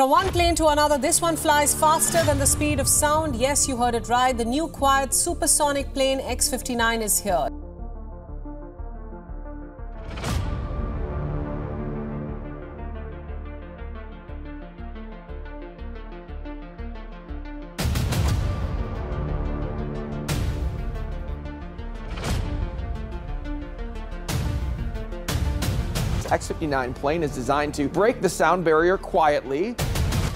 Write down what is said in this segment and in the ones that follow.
From one plane to another, this one flies faster than the speed of sound. Yes, you heard it right. The new quiet supersonic plane X-59 is here. X-59 plane is designed to break the sound barrier quietly.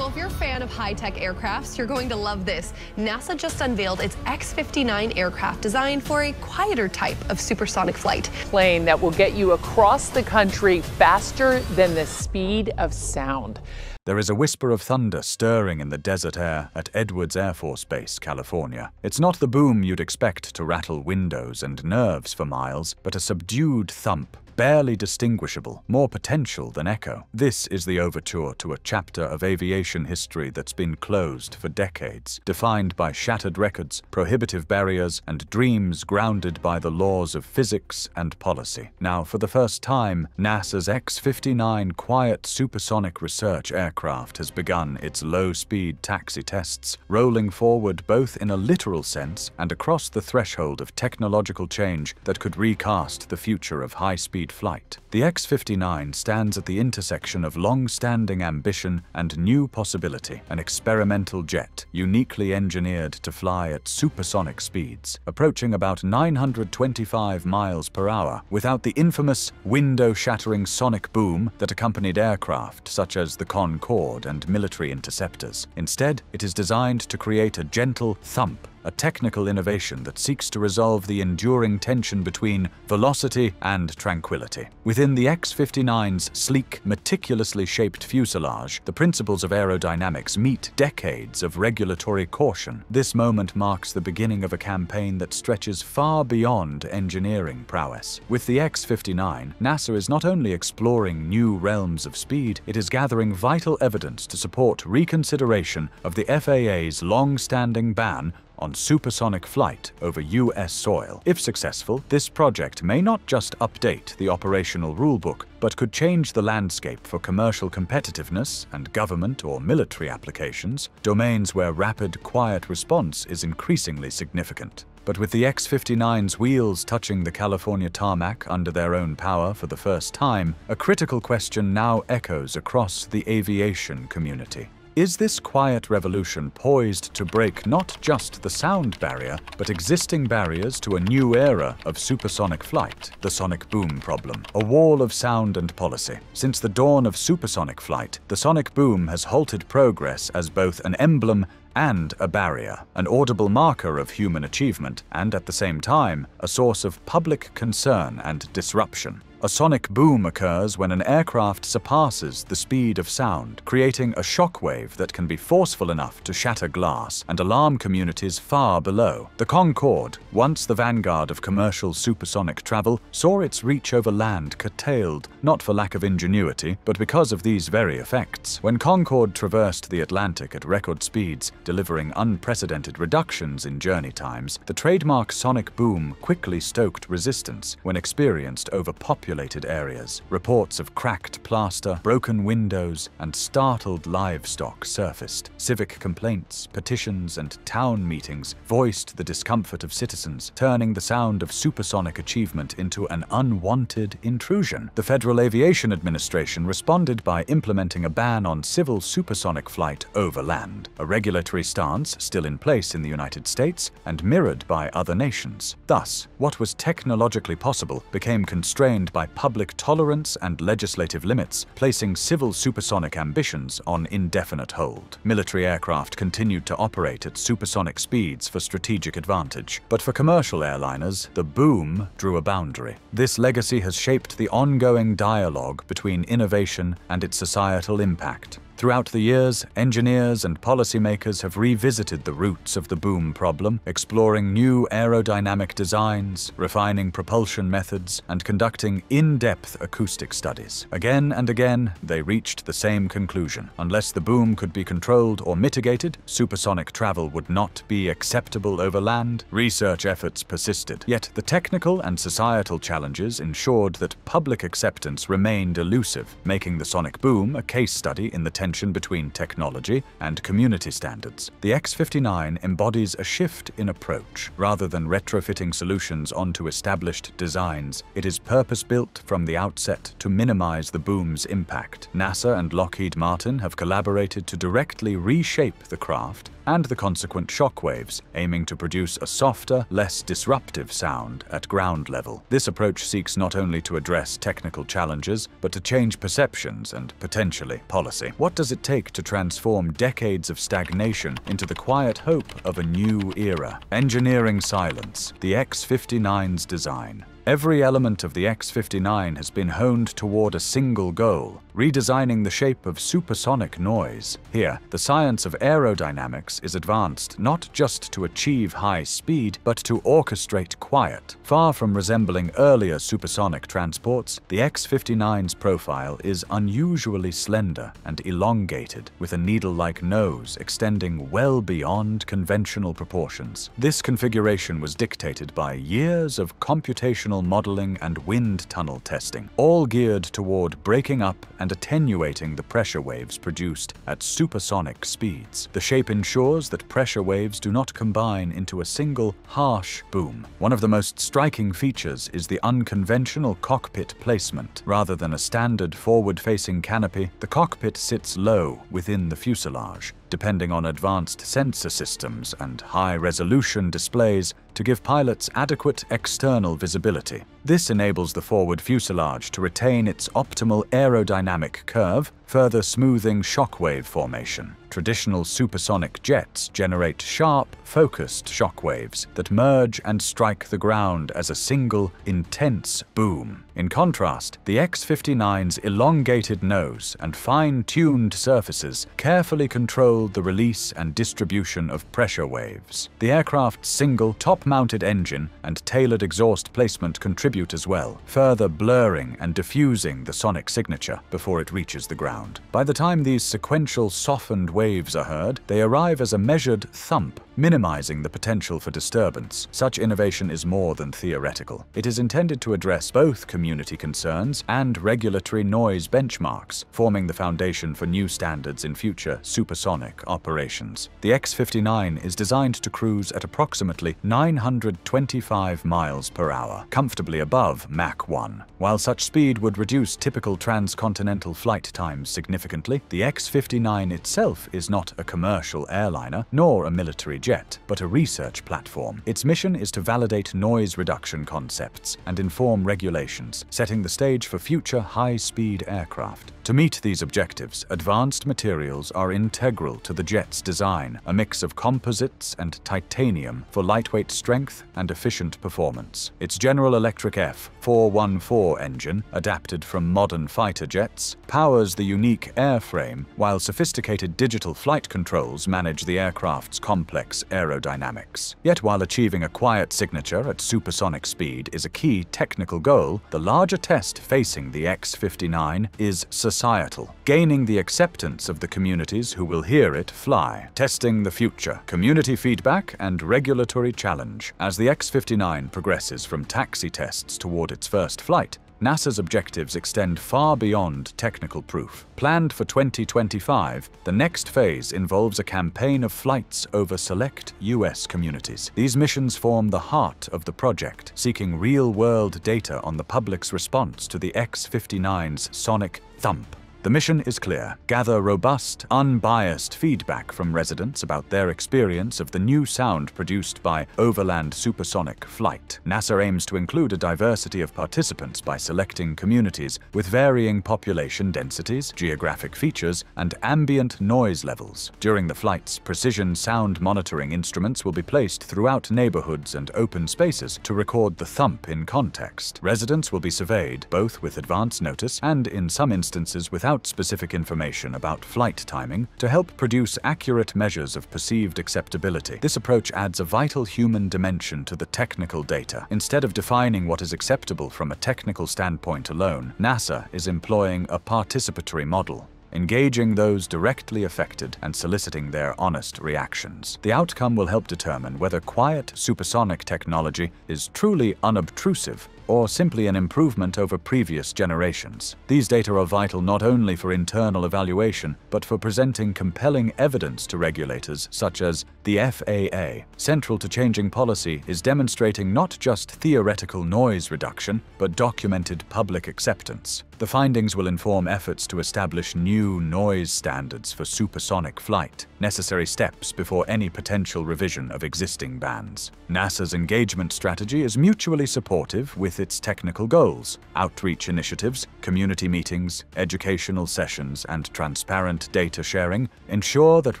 Well, if you're a fan of high-tech aircrafts, you're going to love this. NASA just unveiled its X-59 aircraft designed for a quieter type of supersonic flight. Plane that will get you across the country faster than the speed of sound. There is a whisper of thunder stirring in the desert air at Edwards Air Force Base, California. It's not the boom you'd expect to rattle windows and nerves for miles, but a subdued thump barely distinguishable, more potential than echo. This is the overture to a chapter of aviation history that's been closed for decades, defined by shattered records, prohibitive barriers, and dreams grounded by the laws of physics and policy. Now, for the first time, NASA's X-59 quiet supersonic research aircraft has begun its low-speed taxi tests, rolling forward both in a literal sense and across the threshold of technological change that could recast the future of high-speed flight. The X-59 stands at the intersection of long-standing ambition and new possibility, an experimental jet uniquely engineered to fly at supersonic speeds, approaching about 925 miles per hour, without the infamous window-shattering sonic boom that accompanied aircraft such as the Concorde and military interceptors. Instead, it is designed to create a gentle thump a technical innovation that seeks to resolve the enduring tension between velocity and tranquility. Within the X-59's sleek, meticulously shaped fuselage, the principles of aerodynamics meet decades of regulatory caution. This moment marks the beginning of a campaign that stretches far beyond engineering prowess. With the X-59, NASA is not only exploring new realms of speed, it is gathering vital evidence to support reconsideration of the FAA's long-standing ban on supersonic flight over U.S. soil. If successful, this project may not just update the operational rulebook, but could change the landscape for commercial competitiveness and government or military applications, domains where rapid, quiet response is increasingly significant. But with the X-59's wheels touching the California tarmac under their own power for the first time, a critical question now echoes across the aviation community. Is this quiet revolution poised to break not just the sound barrier, but existing barriers to a new era of supersonic flight, the sonic boom problem, a wall of sound and policy? Since the dawn of supersonic flight, the sonic boom has halted progress as both an emblem and a barrier, an audible marker of human achievement, and at the same time, a source of public concern and disruption. A sonic boom occurs when an aircraft surpasses the speed of sound, creating a shockwave that can be forceful enough to shatter glass and alarm communities far below. The Concorde, once the vanguard of commercial supersonic travel, saw its reach over land curtailed, not for lack of ingenuity, but because of these very effects. When Concorde traversed the Atlantic at record speeds, delivering unprecedented reductions in journey times, the trademark sonic boom quickly stoked resistance when experienced over popular populated areas. Reports of cracked plaster, broken windows, and startled livestock surfaced. Civic complaints, petitions, and town meetings voiced the discomfort of citizens, turning the sound of supersonic achievement into an unwanted intrusion. The Federal Aviation Administration responded by implementing a ban on civil supersonic flight over land, a regulatory stance still in place in the United States and mirrored by other nations. Thus, what was technologically possible became constrained by by public tolerance and legislative limits, placing civil supersonic ambitions on indefinite hold. Military aircraft continued to operate at supersonic speeds for strategic advantage, but for commercial airliners, the boom drew a boundary. This legacy has shaped the ongoing dialogue between innovation and its societal impact. Throughout the years, engineers and policymakers have revisited the roots of the boom problem, exploring new aerodynamic designs, refining propulsion methods, and conducting in-depth acoustic studies. Again and again, they reached the same conclusion. Unless the boom could be controlled or mitigated, supersonic travel would not be acceptable over land. Research efforts persisted, yet the technical and societal challenges ensured that public acceptance remained elusive, making the sonic boom a case study in the tension tension between technology and community standards. The X-59 embodies a shift in approach. Rather than retrofitting solutions onto established designs, it is purpose-built from the outset to minimize the boom's impact. NASA and Lockheed Martin have collaborated to directly reshape the craft and the consequent shockwaves, aiming to produce a softer, less disruptive sound at ground level. This approach seeks not only to address technical challenges, but to change perceptions and potentially policy. What does it take to transform decades of stagnation into the quiet hope of a new era? Engineering silence, the X-59's design. Every element of the X-59 has been honed toward a single goal, redesigning the shape of supersonic noise. Here, the science of aerodynamics is advanced not just to achieve high speed, but to orchestrate quiet. Far from resembling earlier supersonic transports, the X-59's profile is unusually slender and elongated, with a needle-like nose extending well beyond conventional proportions. This configuration was dictated by years of computational modeling and wind tunnel testing, all geared toward breaking up and attenuating the pressure waves produced at supersonic speeds. The shape ensures that pressure waves do not combine into a single, harsh boom. One of the most striking features is the unconventional cockpit placement. Rather than a standard forward-facing canopy, the cockpit sits low within the fuselage, depending on advanced sensor systems and high-resolution displays to give pilots adequate external visibility. This enables the forward fuselage to retain its optimal aerodynamic curve, further smoothing shockwave formation. Traditional supersonic jets generate sharp, focused shockwaves that merge and strike the ground as a single, intense boom. In contrast, the X-59's elongated nose and fine-tuned surfaces carefully control the release and distribution of pressure waves. The aircraft's single top-mounted engine and tailored exhaust placement contribute as well, further blurring and diffusing the sonic signature before it reaches the ground. By the time these sequential softened waves are heard, they arrive as a measured thump, minimizing the potential for disturbance. Such innovation is more than theoretical. It is intended to address both community concerns and regulatory noise benchmarks, forming the foundation for new standards in future supersonic operations. The X-59 is designed to cruise at approximately 925 miles per hour, comfortably above Mach 1. While such speed would reduce typical transcontinental flight times significantly, the X-59 itself is not a commercial airliner nor a military jet, but a research platform. Its mission is to validate noise reduction concepts and inform regulations, setting the stage for future high-speed aircraft. To meet these objectives, advanced materials are integral to the jet's design, a mix of composites and titanium for lightweight strength and efficient performance. Its General Electric F414 engine, adapted from modern fighter jets, powers the unique airframe, while sophisticated digital flight controls manage the aircraft's complex aerodynamics. Yet while achieving a quiet signature at supersonic speed is a key technical goal, the larger test facing the X-59 is societal, gaining the acceptance of the communities who will hear it fly, testing the future, community feedback, and regulatory challenge. As the X-59 progresses from taxi tests toward its first flight, NASA's objectives extend far beyond technical proof. Planned for 2025, the next phase involves a campaign of flights over select U.S. communities. These missions form the heart of the project, seeking real-world data on the public's response to the X-59's sonic thump. The mission is clear. Gather robust, unbiased feedback from residents about their experience of the new sound produced by overland supersonic flight. NASA aims to include a diversity of participants by selecting communities with varying population densities, geographic features, and ambient noise levels. During the flights, precision sound monitoring instruments will be placed throughout neighborhoods and open spaces to record the thump in context. Residents will be surveyed, both with advance notice and, in some instances, without specific information about flight timing to help produce accurate measures of perceived acceptability. This approach adds a vital human dimension to the technical data. Instead of defining what is acceptable from a technical standpoint alone, NASA is employing a participatory model engaging those directly affected and soliciting their honest reactions. The outcome will help determine whether quiet supersonic technology is truly unobtrusive or simply an improvement over previous generations. These data are vital not only for internal evaluation, but for presenting compelling evidence to regulators such as the FAA. Central to changing policy is demonstrating not just theoretical noise reduction, but documented public acceptance. The findings will inform efforts to establish new noise standards for supersonic flight, necessary steps before any potential revision of existing bans. NASA's engagement strategy is mutually supportive with its technical goals. Outreach initiatives, community meetings, educational sessions, and transparent data sharing ensure that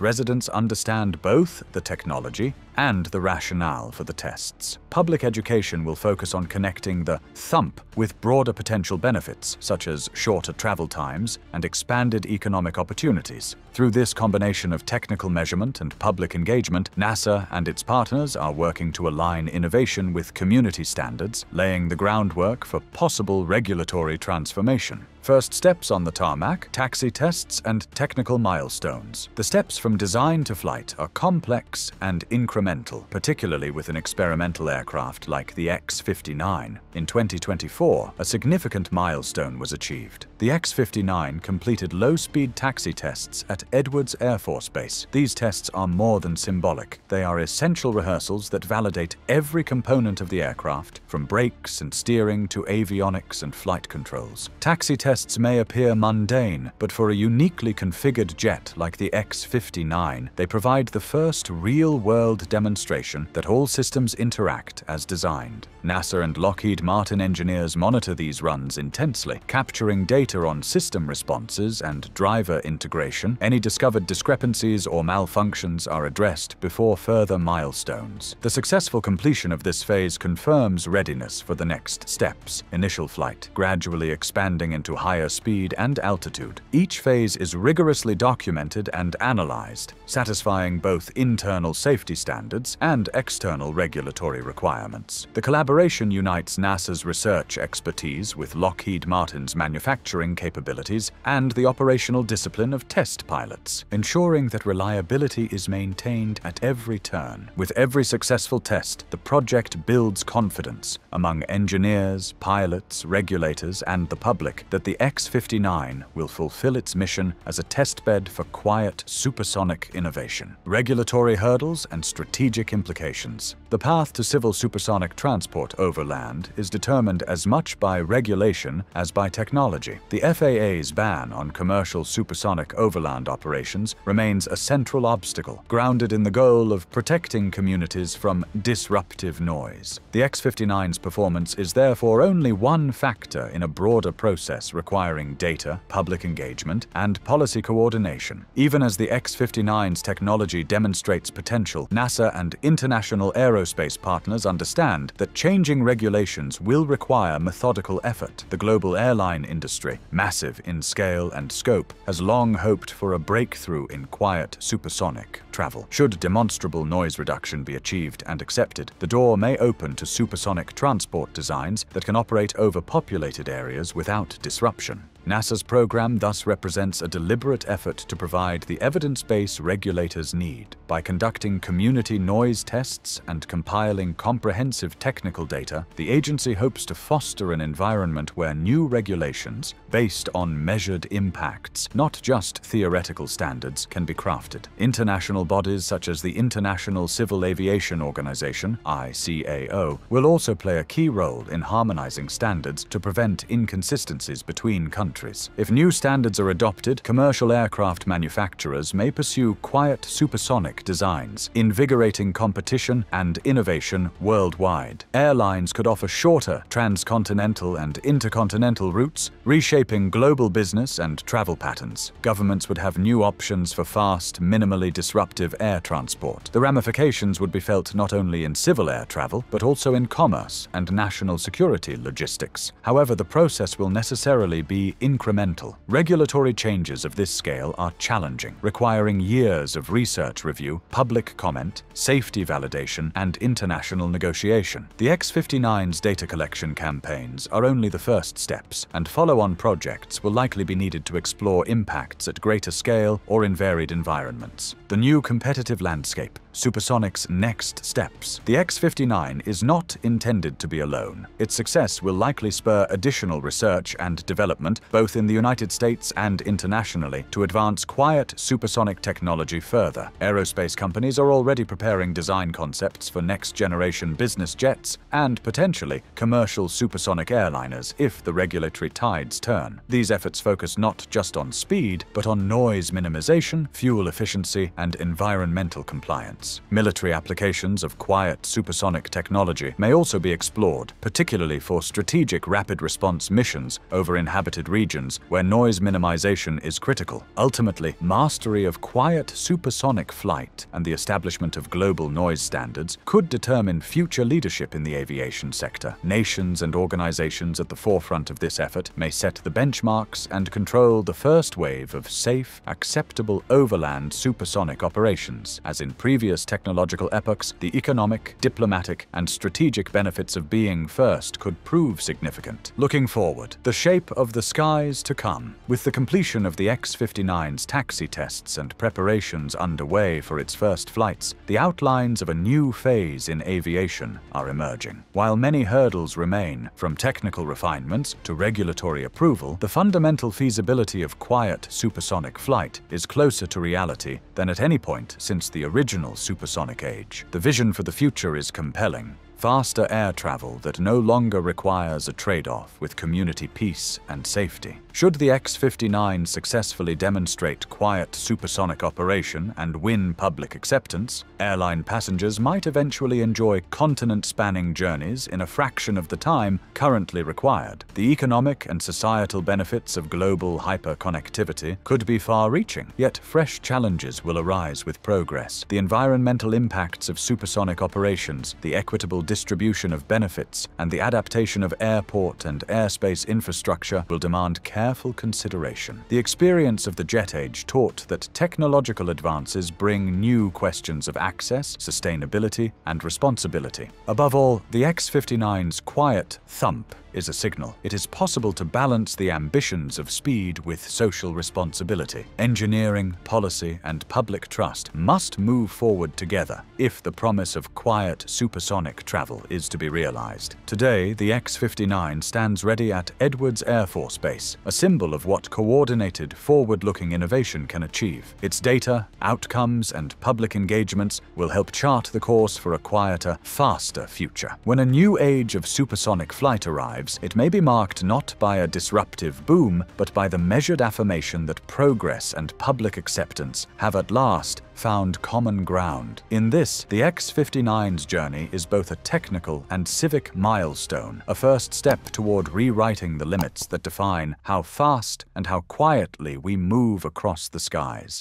residents understand both the technology and the rationale for the tests. Public education will focus on connecting the thump with broader potential benefits, such as shorter travel times and expanded economic opportunities. Through this combination of technical measurement and public engagement, NASA and its partners are working to align innovation with community standards, laying the groundwork for possible regulatory transformation. First steps on the tarmac, taxi tests, and technical milestones. The steps from design to flight are complex and incremental, particularly with an experimental aircraft like the X-59. In 2024, a significant milestone was achieved. The X-59 completed low-speed taxi tests at Edwards Air Force Base. These tests are more than symbolic. They are essential rehearsals that validate every component of the aircraft, from brakes and steering to avionics and flight controls. Taxi tests may appear mundane, but for a uniquely configured jet like the X-59, they provide the first real-world demonstration that all systems interact as designed. NASA and Lockheed Martin engineers monitor these runs intensely, capturing data on system responses and driver integration. Any discovered discrepancies or malfunctions are addressed before further milestones. The successful completion of this phase confirms readiness for the next steps, initial flight, gradually expanding into higher speed and altitude. Each phase is rigorously documented and analyzed, satisfying both internal safety standards and external regulatory requirements. The collaboration unites NASA's research expertise with Lockheed Martin's manufacturing capabilities and the operational discipline of test pilots, ensuring that reliability is maintained at every turn. With every successful test, the project builds confidence among engineers, pilots, regulators, and the public that the the X-59 will fulfill its mission as a testbed for quiet supersonic innovation, regulatory hurdles, and strategic implications. The path to civil supersonic transport over land is determined as much by regulation as by technology. The FAA's ban on commercial supersonic overland operations remains a central obstacle, grounded in the goal of protecting communities from disruptive noise. The X-59's performance is therefore only one factor in a broader process requiring data, public engagement, and policy coordination. Even as the X-59's technology demonstrates potential, NASA and international aerospace partners understand that changing regulations will require methodical effort. The global airline industry, massive in scale and scope, has long hoped for a breakthrough in quiet supersonic travel. Should demonstrable noise reduction be achieved and accepted, the door may open to supersonic transport designs that can operate over populated areas without disruption. NASA's program thus represents a deliberate effort to provide the evidence base regulators need. By conducting community noise tests and compiling comprehensive technical data, the agency hopes to foster an environment where new regulations, based on measured impacts, not just theoretical standards, can be crafted. International bodies such as the International Civil Aviation Organization, ICAO, will also play a key role in harmonizing standards to prevent inconsistencies between countries countries. If new standards are adopted, commercial aircraft manufacturers may pursue quiet supersonic designs, invigorating competition and innovation worldwide. Airlines could offer shorter transcontinental and intercontinental routes, reshaping global business and travel patterns. Governments would have new options for fast, minimally disruptive air transport. The ramifications would be felt not only in civil air travel, but also in commerce and national security logistics. However, the process will necessarily be incremental. Regulatory changes of this scale are challenging, requiring years of research review, public comment, safety validation, and international negotiation. The X-59's data collection campaigns are only the first steps, and follow-on projects will likely be needed to explore impacts at greater scale or in varied environments. The new competitive landscape, Supersonic's next steps. The X-59 is not intended to be alone. Its success will likely spur additional research and development, both in the United States and internationally, to advance quiet supersonic technology further. Aerospace companies are already preparing design concepts for next-generation business jets and, potentially, commercial supersonic airliners if the regulatory tides turn. These efforts focus not just on speed, but on noise minimization, fuel efficiency, and environmental compliance. Military applications of quiet supersonic technology may also be explored, particularly for strategic rapid response missions over inhabited regions where noise minimization is critical. Ultimately, mastery of quiet supersonic flight and the establishment of global noise standards could determine future leadership in the aviation sector. Nations and organizations at the forefront of this effort may set the benchmarks and control the first wave of safe, acceptable overland supersonic operations, as in previous previous technological epochs, the economic, diplomatic, and strategic benefits of being first could prove significant. Looking forward, the shape of the skies to come. With the completion of the X-59's taxi tests and preparations underway for its first flights, the outlines of a new phase in aviation are emerging. While many hurdles remain, from technical refinements to regulatory approval, the fundamental feasibility of quiet supersonic flight is closer to reality than at any point since the original supersonic age. The vision for the future is compelling, faster air travel that no longer requires a trade-off with community peace and safety. Should the X-59 successfully demonstrate quiet supersonic operation and win public acceptance, airline passengers might eventually enjoy continent-spanning journeys in a fraction of the time currently required. The economic and societal benefits of global hyperconnectivity could be far-reaching, yet fresh challenges will arise with progress. The environmental impacts of supersonic operations, the equitable distribution of benefits, and the adaptation of airport and airspace infrastructure will demand careful consideration. The experience of the jet age taught that technological advances bring new questions of access, sustainability, and responsibility. Above all, the X-59's quiet thump is a signal. It is possible to balance the ambitions of speed with social responsibility. Engineering, policy, and public trust must move forward together if the promise of quiet supersonic travel is to be realized. Today, the X-59 stands ready at Edwards Air Force Base, a symbol of what coordinated, forward-looking innovation can achieve. Its data, outcomes, and public engagements will help chart the course for a quieter, faster future. When a new age of supersonic flight arrives, lives, it may be marked not by a disruptive boom, but by the measured affirmation that progress and public acceptance have at last found common ground. In this, the X-59's journey is both a technical and civic milestone, a first step toward rewriting the limits that define how fast and how quietly we move across the skies.